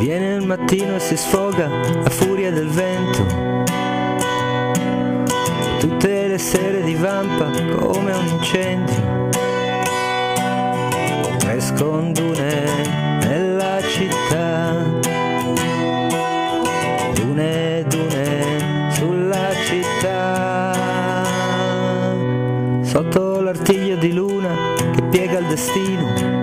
Viene il mattino e si sfoga a furia del vento. Tutte le sere divampa come un incendio. Nascondune nella città. Dune, dune sulla città. Sotto l'artiglio di luna che piega il destino.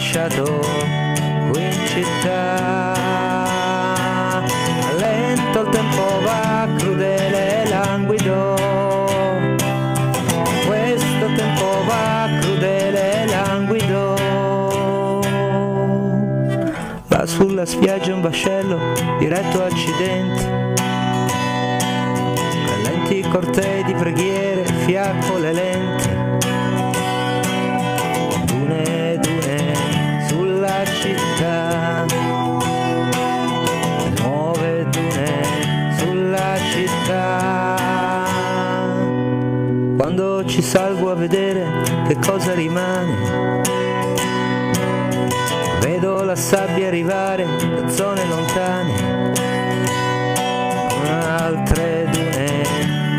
Lasciato qui in città. Lento il tempo va, crudele e languido. Questo tempo va, crudele e languido. Là sulla spiaggia un vascello diretto accidenti. Lenti cortei di preghiere, fiacco le ci salvo a vedere che cosa rimane. Vedo la sabbia arrivare da zone lontane, altre dune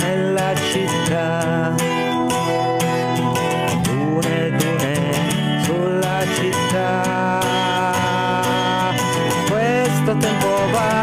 nella città. Dune, dune sulla città. Questo tempo va.